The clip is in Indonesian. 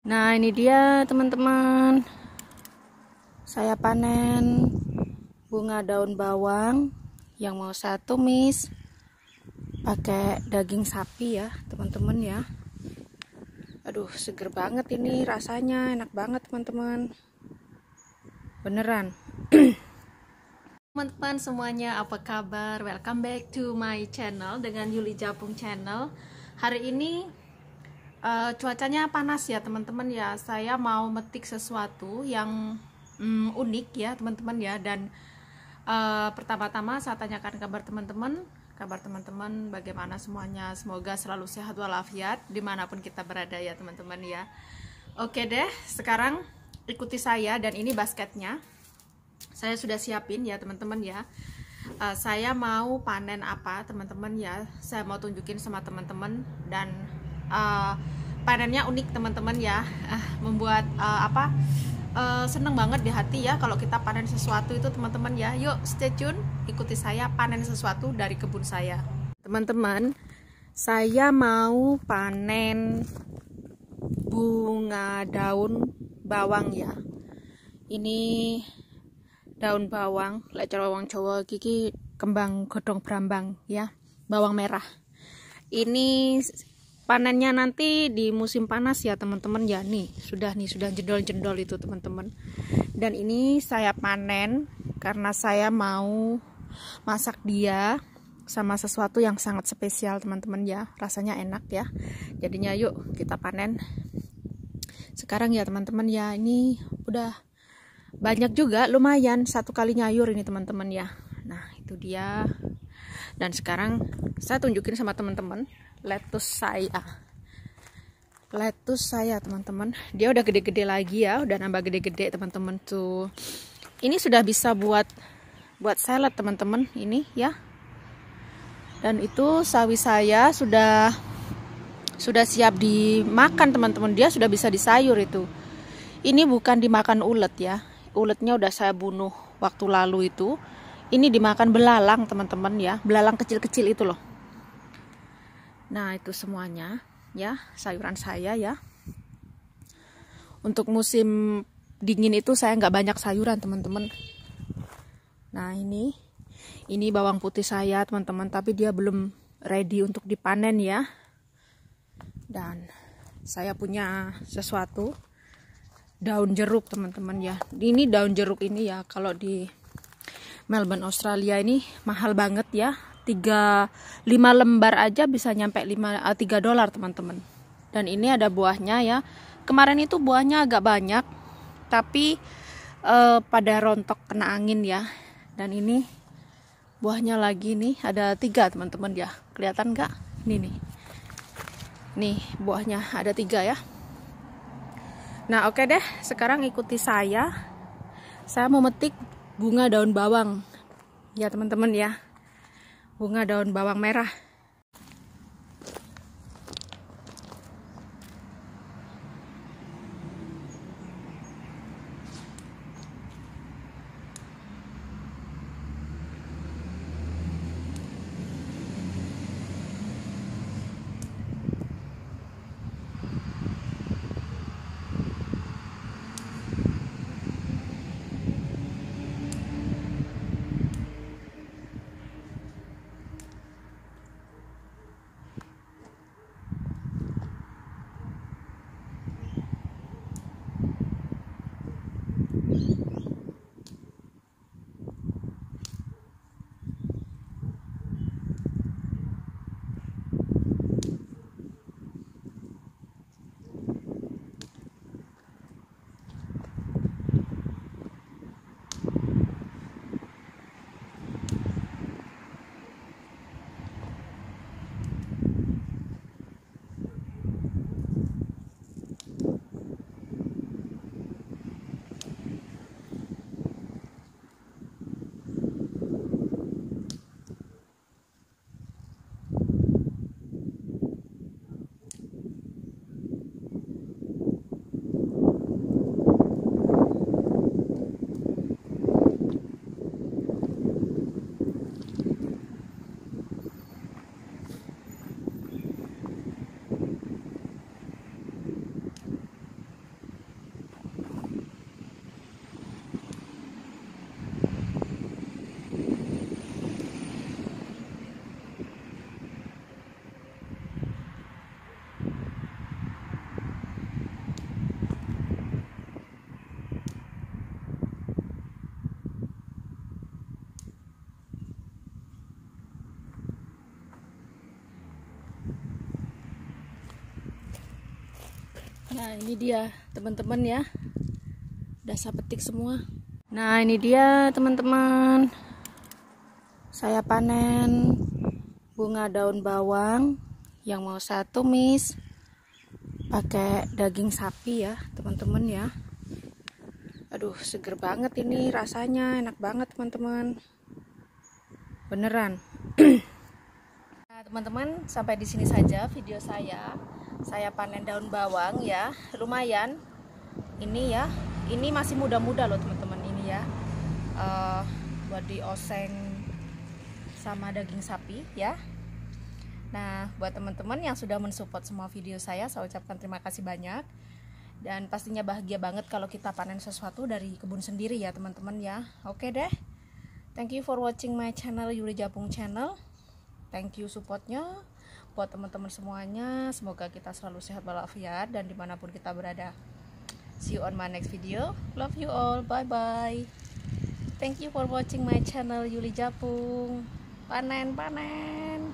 Nah ini dia teman-teman. Saya panen bunga daun bawang Yang mau saya tumis pakai daging sapi ya teman-teman ya. Aduh seger banget ini rasanya. Enak banget teman-teman. Beneran. Teman-teman semuanya apa kabar? Welcome back to my channel Dengan Yuli Japung channel. Hari ini uh, cuacanya panas ya teman-teman ya. Saya mau metik sesuatu yang um, unik ya teman-teman ya. Dan uh, pertama-tama saya tanyakan kabar teman-teman. Kabar teman-teman bagaimana semuanya? Semoga selalu sehat walafiat di mana pun kita berada ya teman-teman ya. Oke deh sekarang ikuti saya dan ini basketnya. Saya sudah siapin ya teman-teman ya. Uh, saya mau panen apa teman-teman ya? Saya mau tunjukin sama teman-teman dan uh, panennya unik teman-teman ya. Uh, membuat uh, apa uh, seneng banget di hati ya kalau kita panen sesuatu itu teman-teman ya. Yuk stay tune ikuti saya panen sesuatu dari kebun saya. Teman-teman saya mau panen bunga daun bawang ya. Ini daun bawang lecor bawang jawa gigi kembang godong brambang ya. Bawang merah. Ini panennya nanti di musim panas ya teman-teman. Ya nih sudah nih sudah jendol-jendol itu teman-teman. Dan ini saya panen karena saya mau masak dia sama sesuatu yang sangat spesial teman-teman ya. Rasanya enak ya. Jadinya yuk kita panen. Sekarang ya teman-teman ya ini udah banyak juga lumayan satu kali nyayur ini teman-teman ya. Nah itu dia. Dan sekarang saya tunjukin sama teman-teman lettuce saya. Lettuce saya teman-teman. Dia udah gede-gede lagi ya udah nambah gede-gede teman-teman tuh. Ini sudah bisa buat buat salad teman-teman ini ya. Dan itu sawi saya sudah sudah siap dimakan teman-teman. Dia sudah bisa disayur itu. Ini bukan dimakan ulet ya. Uletnya udah saya bunuh waktu lalu itu. Ini dimakan belalang teman-teman ya. Belalang kecil-kecil itu loh Nah, itu semuanya ya, sayuran saya ya. Untuk musim dingin itu saya nggak banyak sayuran, teman-teman. Nah, ini ini bawang putih saya, teman-teman, tapi dia belum ready untuk dipanen ya. Dan saya punya sesuatu daun jeruk, teman-teman ya. Ini daun jeruk ini ya, kalau di Melbourne Australia ini mahal banget ya tiga lima lembar aja bisa nyampe lima eh, tiga dolar teman-teman. Dan ini ada buahnya ya. Kemarin itu buahnya agak banyak tapi uh, pada rontok kena angin ya. Dan ini buahnya lagi nih ada tiga teman-teman ya. Kelihatan nggak? Ini nih. Nih buahnya ada tiga ya. Nah oke okay deh. Sekarang ikuti saya. Saya mau metik bunga daun bawang. Ya teman-teman ya bunga daun bawang merah Nah ini dia teman-teman ya. Udah saya petik semua. Nah ini dia teman-teman. Saya panen bunga daun bawang Yang mau saya tumis Pakai daging sapi ya teman-teman ya. Aduh seger banget ini rasanya. Enak banget teman-teman. Beneran. nah teman-teman sampai di sini saja video saya. Saya panen daun bawang ya. Lumayan. Ini ya. Ini masih muda-muda loh teman-teman ini ya. Uh, buat dioseng sama daging sapi ya. Nah buat teman-teman yang sudah mensupport semua video saya saya ucapkan terima kasih banyak. Dan pastinya bahagia banget kalau kita panen sesuatu dari kebun sendiri ya teman-teman ya. Oke deh. Thank you for watching my channel Yuri Japung channel thank you supportnya buat teman-teman semuanya. Semoga kita selalu sehat walafiat dan di mana pun kita berada. See you on my next video. Love you all. Bye bye thank you for watching my channel Yuli Japung. Panen panen